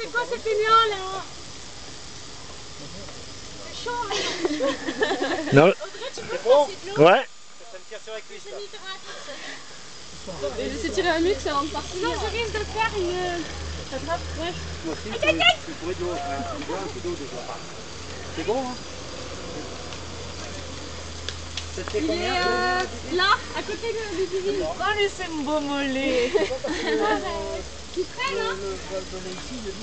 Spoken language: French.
c'est quoi cet élan là C'est chaud, hein Non, Audrey, tu peux passer de l'eau ouais. Ça me tire sur la cuisse Je là. m'hydrate. Et tirer un mix avant de partir. Sinon, je risque de faire une... Ça T'attrapes Ouais. Moi aussi, je pourrais de l'eau. Je bois un coup d'eau déjà. C'est bon, hein Il est euh, là, à côté de, du divin. Oh, laissez-moi mollet Qui traîne, hein